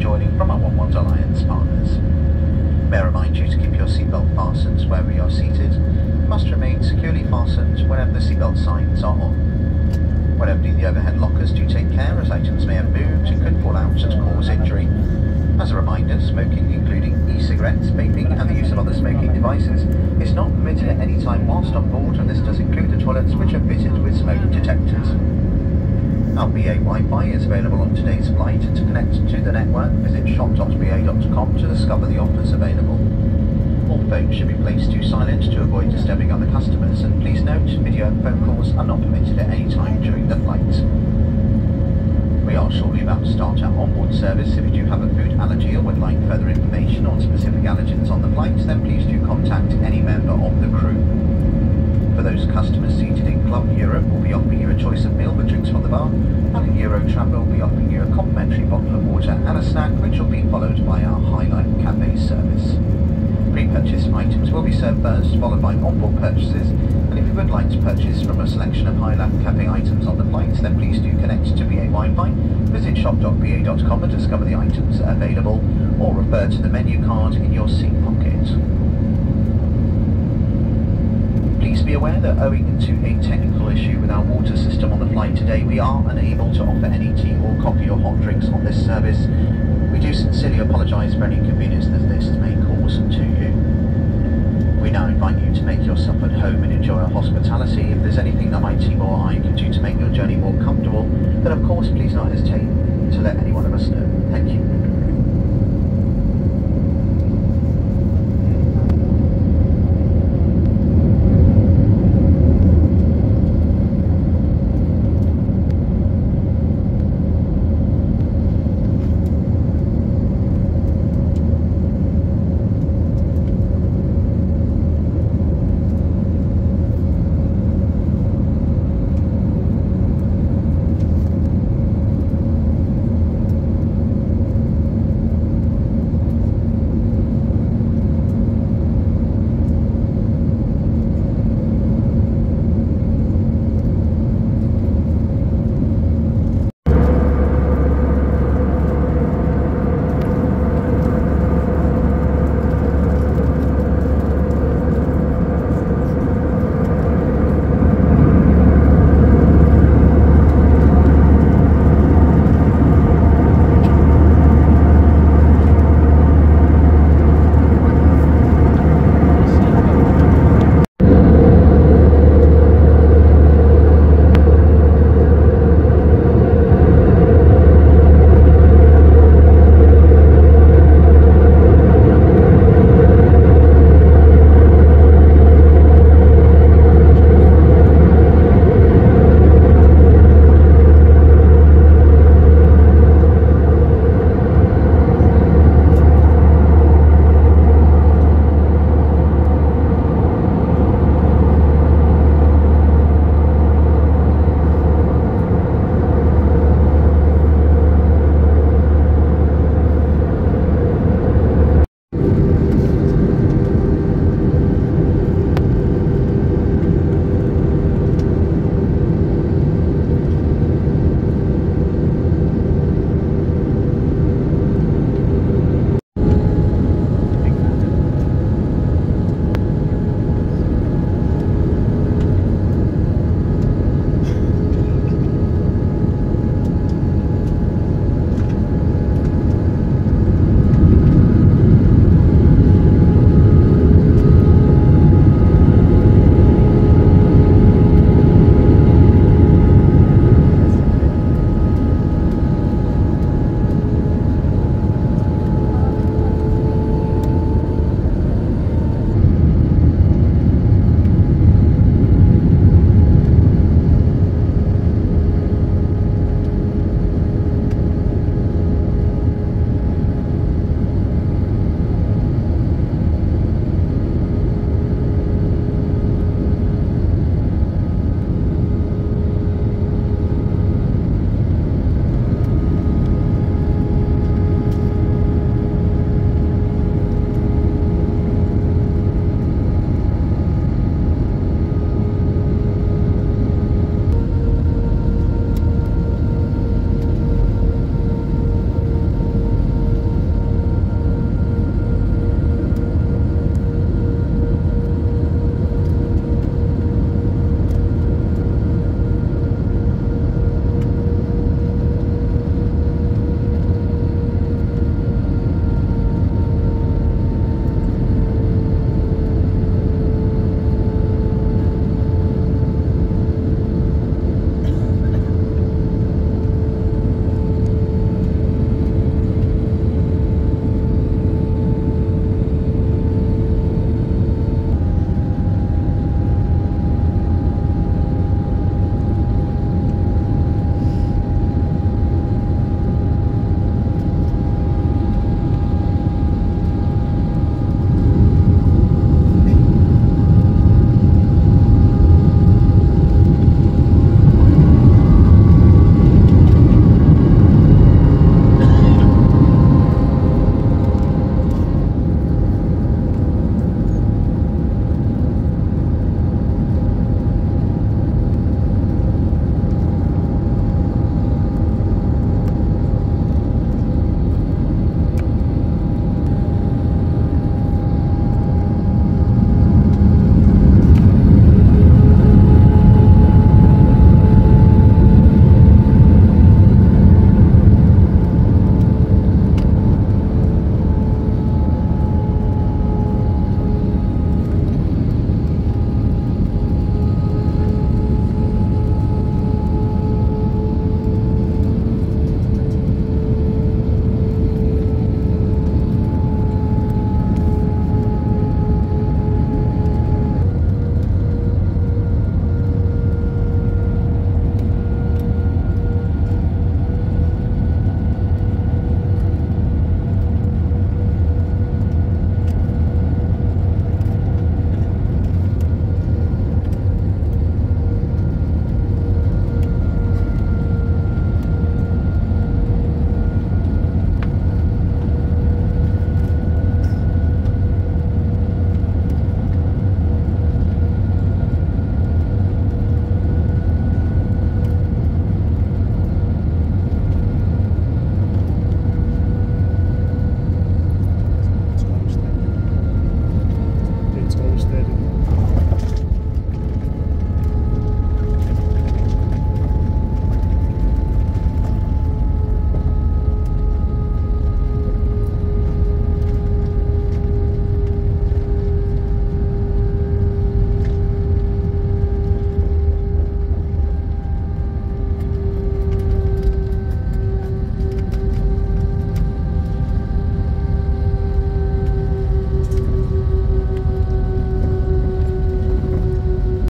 Club and those of you joining from our Oneworld Alliance partners. May I remind you to keep your seatbelt fastened wherever you are seated and must remain securely fastened whenever the seatbelt signs are on. When opening the overhead lockers, do take care as items may have moved and could fall out and cause injury. As a reminder, smoking, including e-cigarettes, vaping and the use of other smoking devices, is not permitted at any time whilst on board and this does include the toilets which are fitted with smoke detectors. Our BA Wi-Fi is available on today's flight. And to connect to the network, visit shop.ba.com to discover the offers available. All phones should be placed to silent to avoid disturbing other customers and please note, video and phone calls are not permitted at any time during the flight. We are shortly about to start our onboard service. If you do have a food allergy or would like further information on specific allergens on the flight, then please do contact any member of the crew. For those customers seated in Club Europe, we'll be offering you a choice of meal and drinks from the bar, and in Euro we'll be offering you a complimentary bottle of water and a snack, which will be followed by our High Life Cafe service. Pre-purchased items will be served first, followed by onboard purchases, and if you would like to purchase from a selection of High Life Cafe items on the flight, then please do connect to BA Wi-Fi, visit shop.ba.com and discover the items available, or refer to the menu card in your seat pocket. Please be aware that owing to a technical issue with our water system on the flight today, we are unable to offer any tea or coffee or hot drinks on this service. We do sincerely apologise for any inconvenience that this may cause to you. We now invite you to make yourself at home and enjoy our hospitality. If there's anything that my team or I can do to make your journey more comfortable, then of course please not hesitate to let any one of us know.